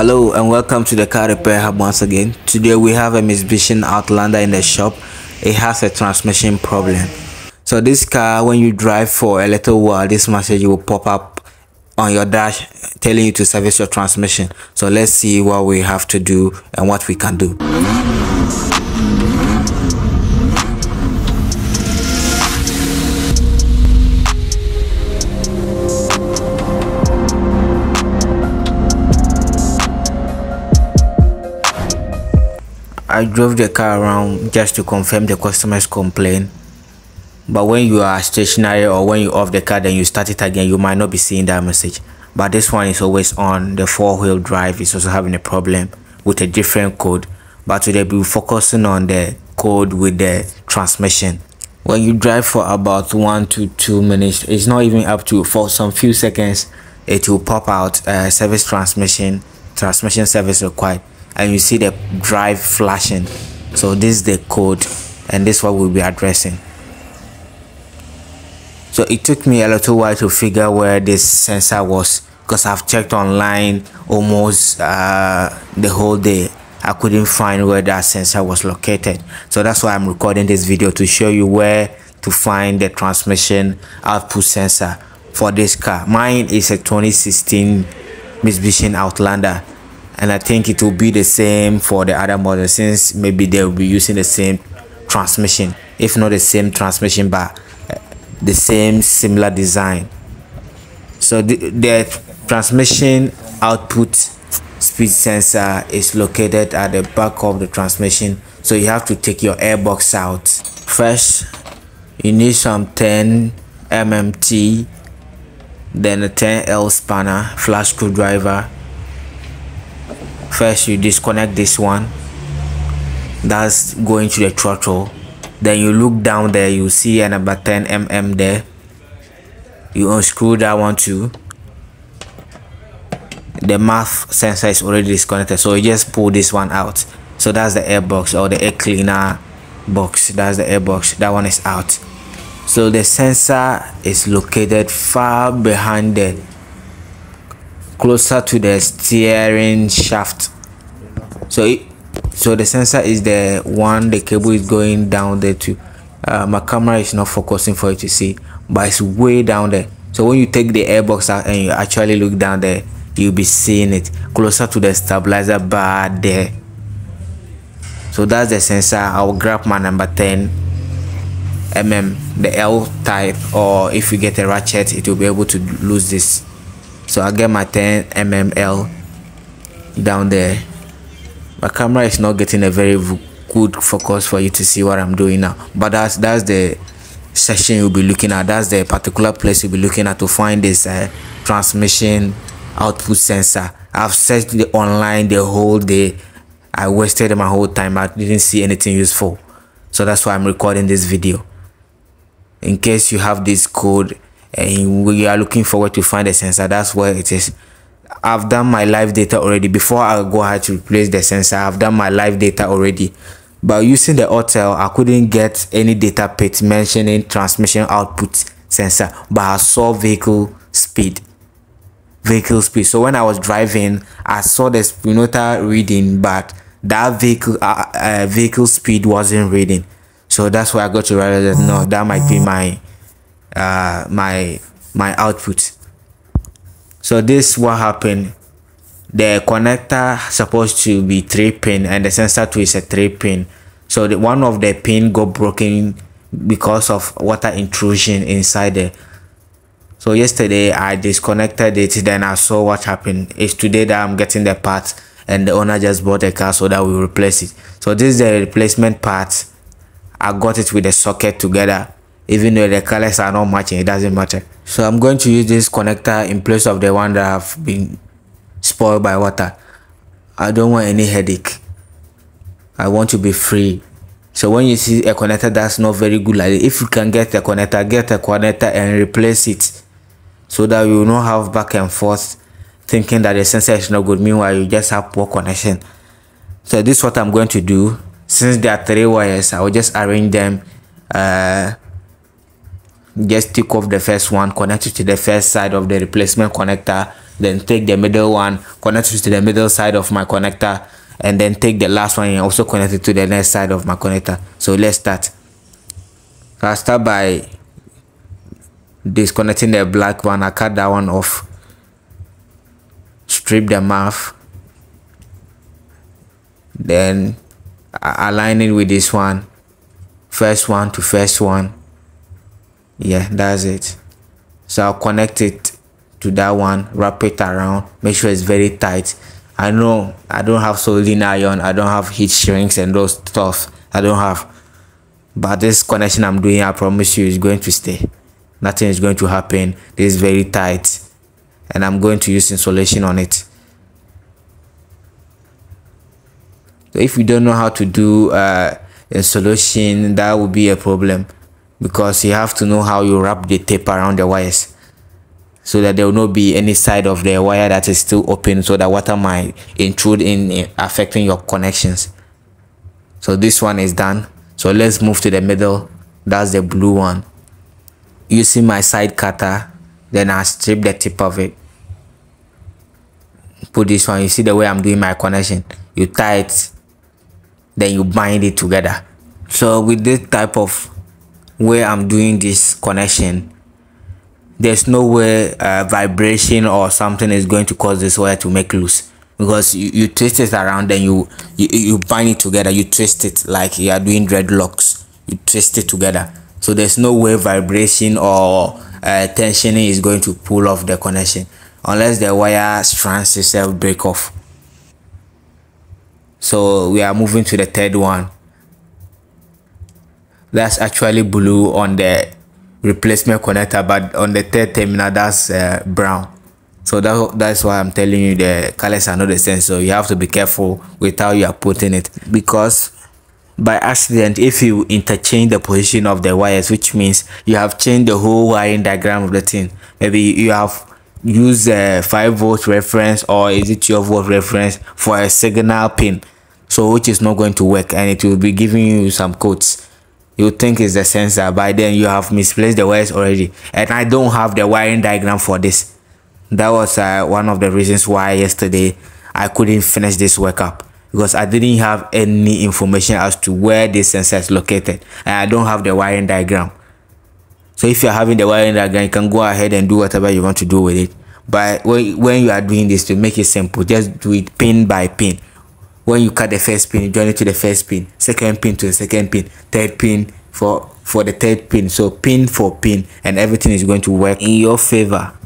Hello and welcome to the car repair hub once again. Today we have a Mitsubishi Outlander in the shop. It has a transmission problem. So this car when you drive for a little while this message will pop up on your dash telling you to service your transmission. So let's see what we have to do and what we can do. I drove the car around just to confirm the customer's complaint. But when you are stationary or when you off the car then you start it again, you might not be seeing that message. But this one is always on. The four-wheel drive is also having a problem with a different code. But today we'll be focusing on the code with the transmission. When you drive for about one to two minutes, it's not even up to for some few seconds, it will pop out uh, service transmission, transmission service required and you see the drive flashing. So this is the code and this is what we'll be addressing. So it took me a little while to figure where this sensor was because I've checked online almost uh, the whole day. I couldn't find where that sensor was located. So that's why I'm recording this video to show you where to find the transmission output sensor for this car. Mine is a 2016 Mitsubishi Outlander and I think it will be the same for the other models since maybe they will be using the same transmission if not the same transmission but uh, the same similar design. So the, the transmission output speed sensor is located at the back of the transmission. So you have to take your airbox out first. You need some 10 MMT then a 10L spanner flash screwdriver first you disconnect this one that's going to the throttle. Then you look down there you see a number 10 mm there. You unscrew that one too. The MAF sensor is already disconnected so you just pull this one out. So that's the air box or the air cleaner box. That's the air box that one is out. So the sensor is located far behind the closer to the steering shaft. So it, so the sensor is the one the cable is going down there to. Uh, my camera is not focusing for you to see but it's way down there. So when you take the airbox out and you actually look down there you'll be seeing it closer to the stabilizer bar there. So that's the sensor. I'll grab my number 10 mm the l type or if you get a ratchet it will be able to lose this so I get my 10 mml down there. My camera is not getting a very good focus for you to see what I'm doing now. But that's that's the section you'll be looking at. That's the particular place you'll be looking at to find this uh, transmission output sensor. I've searched it online the whole day. I wasted my whole time. I didn't see anything useful. So that's why I'm recording this video. In case you have this code and we are looking forward to find the sensor. That's where it is. I've done my live data already. Before i go ahead to replace the sensor i've done my live data already. But using the Autel i couldn't get any data page mentioning transmission output sensor but i saw vehicle speed. Vehicle speed. So when i was driving i saw the speedometer reading but that vehicle uh, uh, vehicle speed wasn't reading. So that's why i got to realize that no that might be my uh, my my output. So this what happened. The connector supposed to be three pin and the sensor too is a three pin. So the one of the pin got broken because of water intrusion inside there. So yesterday i disconnected it then i saw what happened. It's today that i'm getting the part and the owner just bought a car so that we replace it. So this is the replacement part. I got it with the socket together even though the colors are not matching it doesn't matter. So i'm going to use this connector in place of the one that have been spoiled by water. I don't want any headache. I want to be free. So when you see a connector that's not very good like if you can get a connector get a connector and replace it so that you will not have back and forth thinking that the sensor is not good. Meanwhile you just have poor connection. So this is what i'm going to do. Since there are three wires i will just arrange them uh, just take off the first one connect it to the first side of the replacement connector then take the middle one connect it to the middle side of my connector and then take the last one and also connect it to the next side of my connector. So let's start. So i start by disconnecting the black one. I cut that one off. Strip the mouth. Then align it with this one. First one to first one yeah that's it. So i'll connect it to that one wrap it around make sure it's very tight. I know i don't have soldering iron i don't have heat shrinks and those stuff. I don't have. But this connection i'm doing i promise you is going to stay. Nothing is going to happen. This is very tight. And i'm going to use insulation on it. So if you don't know how to do uh, insulation that will be a problem because you have to know how you wrap the tape around the wires. So that there will not be any side of the wire that is still open so that water might intrude in affecting your connections. So this one is done. So let's move to the middle. That's the blue one. Using my side cutter? Then I strip the tip of it. Put this one. You see the way I'm doing my connection? You tie it then you bind it together. So with this type of way I'm doing this connection there's no way uh, vibration or something is going to cause this wire to make loose. Because you, you twist it around then you, you you bind it together. You twist it like you are doing dreadlocks. You twist it together. So there's no way vibration or uh, tensioning is going to pull off the connection unless the wire strands itself break off. So we are moving to the third one that's actually blue on the replacement connector but on the third terminal that's uh, brown. So that, that's why i'm telling you the colors are not the same. So you have to be careful with how you are putting it. Because by accident if you interchange the position of the wires which means you have changed the whole wiring diagram of the thing. Maybe you have used a 5 volt reference or is it 12 volt reference for a signal pin. So which is not going to work and it will be giving you some codes you think it's the sensor by then you have misplaced the wires already. And i don't have the wiring diagram for this. That was uh, one of the reasons why yesterday i couldn't finish this workup. Because i didn't have any information as to where this sensor is located. And i don't have the wiring diagram. So if you're having the wiring diagram you can go ahead and do whatever you want to do with it. But when you are doing this to make it simple just do it pin by pin when you cut the first pin you join it to the first pin second pin to the second pin third pin for for the third pin. So pin for pin and everything is going to work in your favor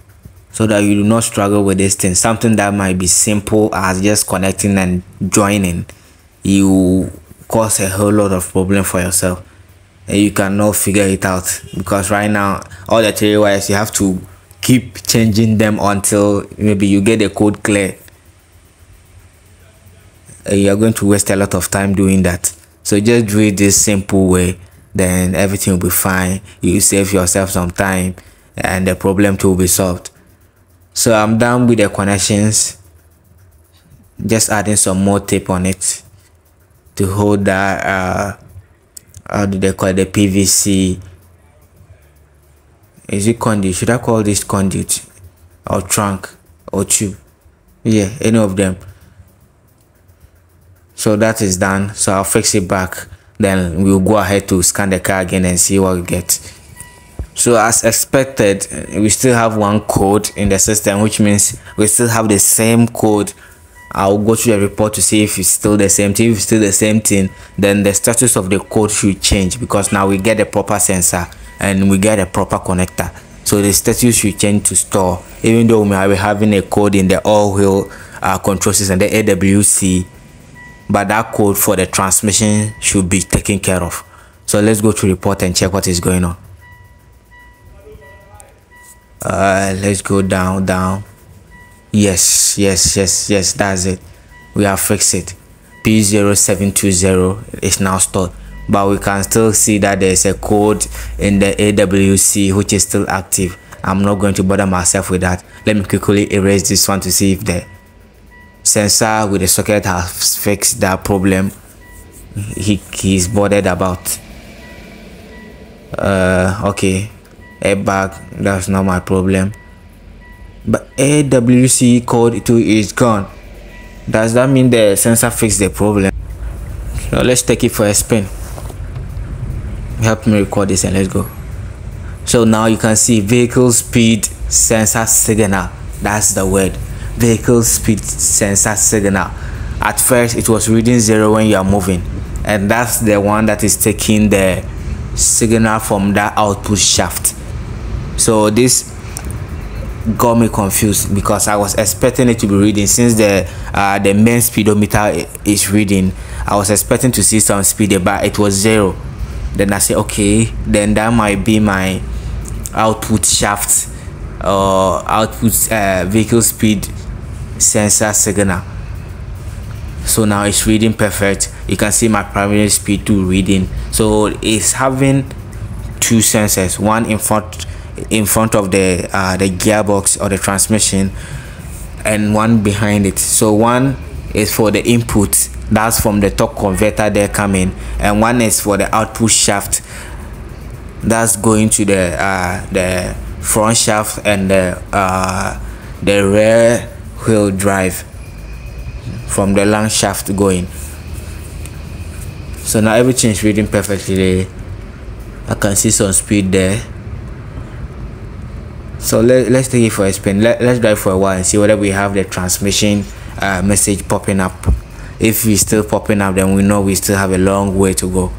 so that you do not struggle with this thing. Something that might be simple as just connecting and joining you cause a whole lot of problem for yourself. And you cannot figure it out because right now all the three wires you have to keep changing them until maybe you get the code clear uh, you're going to waste a lot of time doing that. So just do it this simple way then everything will be fine. You save yourself some time and the problem too will be solved. So i'm done with the connections. Just adding some more tape on it to hold that uh how do they call it? The pvc is it conduit? Should i call this conduit? Or trunk? Or tube? Yeah any of them so that is done so i'll fix it back then we'll go ahead to scan the car again and see what we get so as expected we still have one code in the system which means we still have the same code I'll go through the report to see if it's still the same thing. If it's still the same thing, then the status of the code should change because now we get a proper sensor and we get a proper connector. So the status should change to store. Even though we are having a code in the all-wheel uh, control system, the AWC, but that code for the transmission should be taken care of. So let's go to report and check what is going on. Uh, let's go down down. Yes yes yes yes that's it. We have fixed it. P0720 is now stored. But we can still see that there's a code in the awc which is still active. I'm not going to bother myself with that. Let me quickly erase this one to see if the sensor with the socket has fixed that problem. He he's bothered about uh okay airbag that's not my problem. But awc code 2 is gone. Does that mean the sensor fixed the problem? Let's take it for a spin. Help me record this and let's go. So now you can see vehicle speed sensor signal. That's the word vehicle speed sensor signal. At first it was reading zero when you are moving and that's the one that is taking the signal from that output shaft. So this got me confused because I was expecting it to be reading. Since the uh, the main speedometer is reading I was expecting to see some speed but it was zero. Then I said okay then that might be my output shaft or output uh, vehicle speed sensor signal. So now it's reading perfect. You can see my primary speed to reading. So it's having two sensors one in front in front of the uh, the gearbox or the transmission and one behind it. So one is for the input that's from the torque converter there coming and one is for the output shaft that's going to the uh, the front shaft and the uh, the rear wheel drive from the long shaft going. So now everything is reading perfectly I can see some speed there. So let, let's take it for a spin. Let, let's drive for a while and see whether we have the transmission uh, message popping up. If it's still popping up then we know we still have a long way to go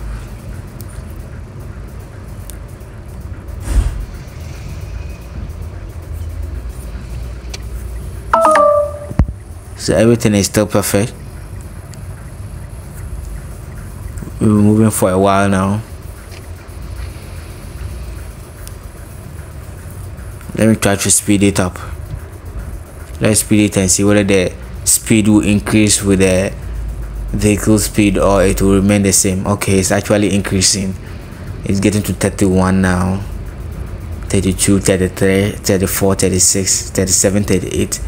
so everything is still perfect. We've been moving for a while now. Let me try to speed it up. Let's speed it and see whether the speed will increase with the vehicle speed or it will remain the same. Okay it's actually increasing. It's getting to 31 now. 32 33 34 36 37 38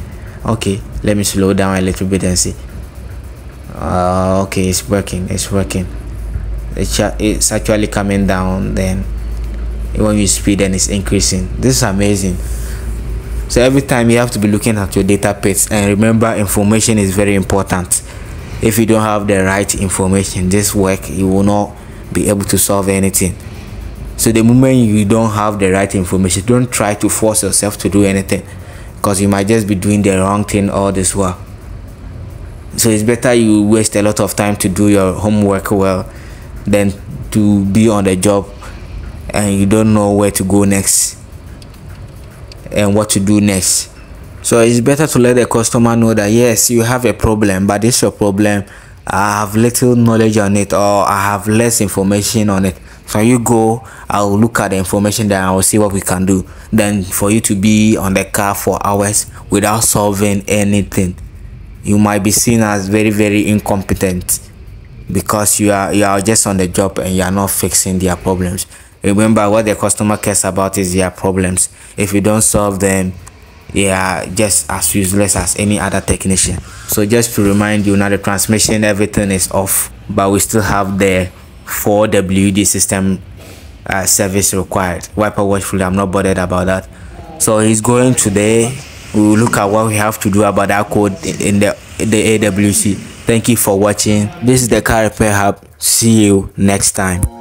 okay let me slow down a little bit and see. Uh, okay it's working it's working. It's, it's actually coming down then. When you speed and it's increasing. This is amazing. So every time you have to be looking at your data PIDs and remember information is very important. If you don't have the right information this work you will not be able to solve anything. So the moment you don't have the right information don't try to force yourself to do anything because you might just be doing the wrong thing all this while. So it's better you waste a lot of time to do your homework well than to be on the job and you don't know where to go next and what to do next. So it's better to let the customer know that yes you have a problem but this your problem. I have little knowledge on it or i have less information on it so you go i'll look at the information then i'll see what we can do. Then for you to be on the car for hours without solving anything you might be seen as very very incompetent because you are you are just on the job and you are not fixing their problems. Remember what the customer cares about is their problems. If you don't solve them they are just as useless as any other technician. So just to remind you now the transmission everything is off but we still have the 4 wd system uh, service required. Wiper watchfully i'm not bothered about that. So he's going today. We will look at what we have to do about that code in the the awc thank you for watching. This is the car repair hub. See you next time